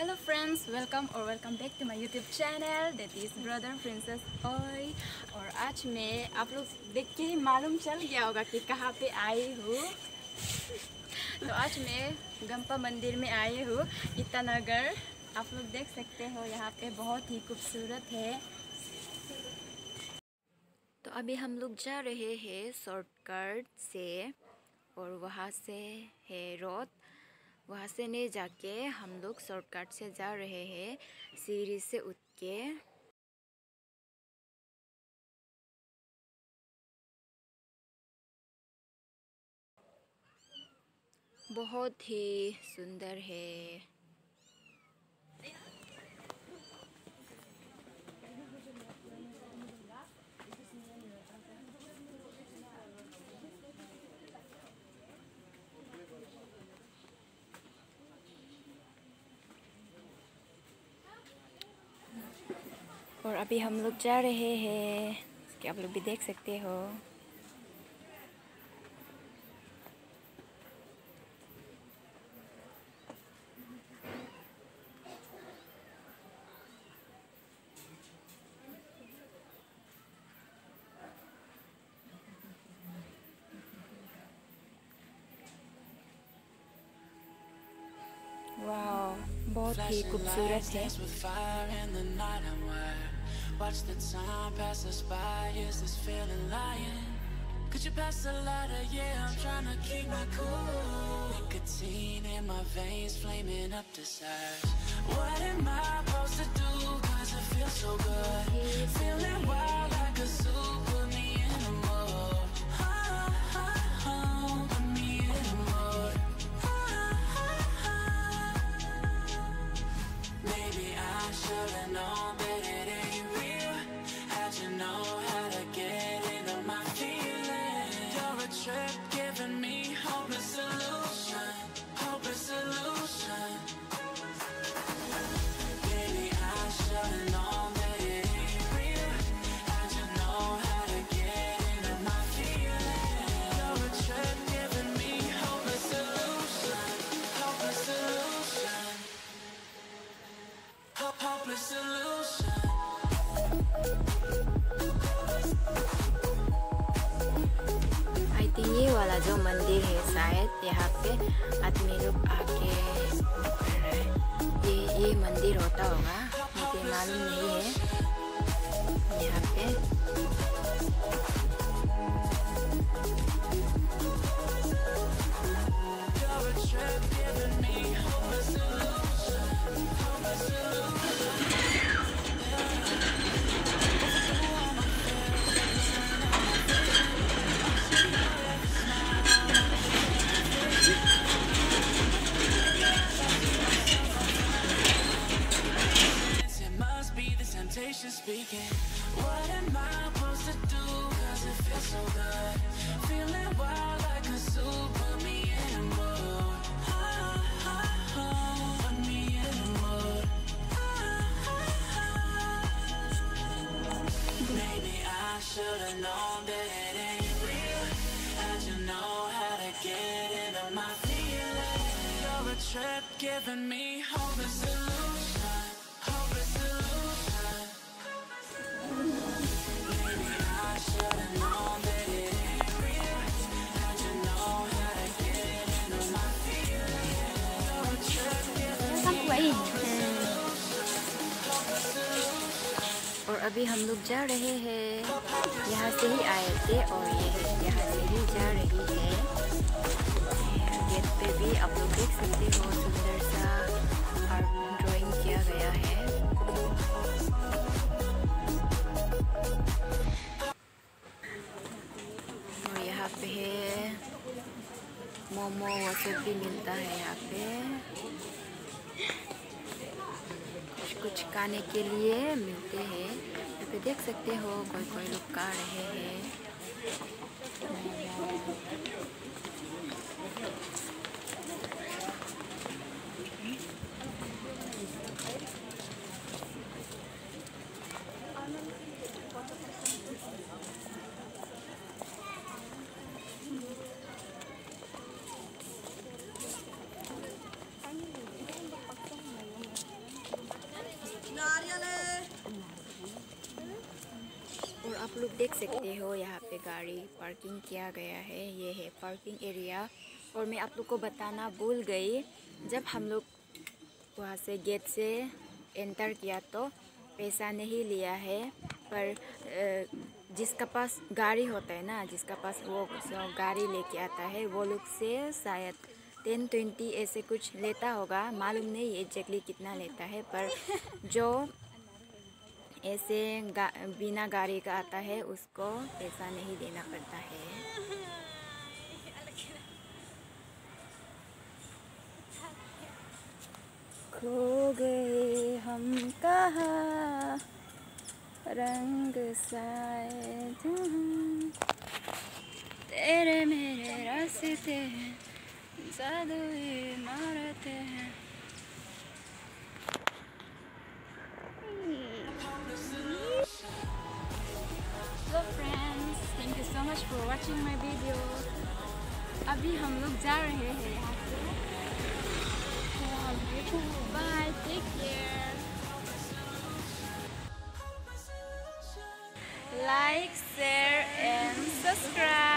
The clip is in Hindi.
हेलो फ्रेंड्स वेलकम और welcome back to my YouTube channel that is brother princess ओय और आज मैं आप लोग देख के ही मालूम चल गया होगा कि कहाँ पे आई हूँ। तो आज मैं गंपा मंदिर में आई हूँ ईटानगर आप लोग देख सकते हो, यहाँ पे बहुत ही खूबसूरत है। तो अभी हम लोग जा रहे हैं शॉर्टकट से और वहाँ से है रोड वहाँ से नहीं जाके हम लोग शॉर्टकट से जा रहे हैं, सीढ़ी से उठ के। बहुत ही सुंदर है। और अभी हम लोग जा रहे हैं। कि आप लोग भी देख सकते हो। बहुत ही खूबसूरत है। Watch the time pass us by. Is this feeling lying? Could you pass the lighter? Yeah, I'm trying to keep my cool. Nicotine in my veins, flaming up desires. What am I supposed to do? Cause it feels so good. Feeling wild like a zoo. Put me in a ah, ah, put me in. Maybe I should've known that वाला जो मंदिर है शायद यहाँ पे आदमी लोग आके ये ये मंदिर होता होगा, मुझे मालूम नहीं है। Speaking. What am I supposed to do? Cause it feels so good. Feeling wild like a zoo. Put me in a mood. Ah, ah, ah. Put me in a mood. Maybe I should've known that it ain't real. How'd you know how to get into my feelings? You're a trip giving me अभी हम लोग जा रहे हैं। यहाँ से ही आए थे और ये यहाँ से ही जा रही है। गेट पे भी आप लोग देख सकते हो, सुंदर सा आर्ट ड्राइंग किया गया है। और यहाँ पे है मोमो वो सब भी मिलता है यहाँ पे। कुछ खाने के लिए मिलते हैं। यहाँ पे देख सकते हो कोई कोई लोग गा रहे हैं। आप लोग देख सकते हो, यहाँ पे गाड़ी पार्किंग किया गया है। ये है पार्किंग एरिया और मैं आप लोग को बताना भूल गई, जब हम लोग वहाँ से गेट से एंटर किया तो पैसा नहीं लिया है। पर जिसका पास गाड़ी होता है ना, जिसका पास वो गाड़ी लेके आता है, वो लोग से शायद टेन ट्वेंटी ऐसे कुछ लेता होगा। मालूम नहीं एग्जैक्टली कितना लेता है, पर जो ऐसे गा, बिना गाड़ी का आता है उसको पैसा नहीं देना पड़ता है। खो गए हम कहा? रंग साए तेरे मेरे रास्ते हैं जादू मारते हैं। Much for watching my video अभी हम लोग जा रहे हैं यहाँ से। Bye take care like share and subscribe